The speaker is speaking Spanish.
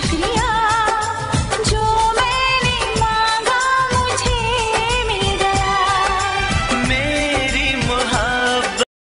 sufrir.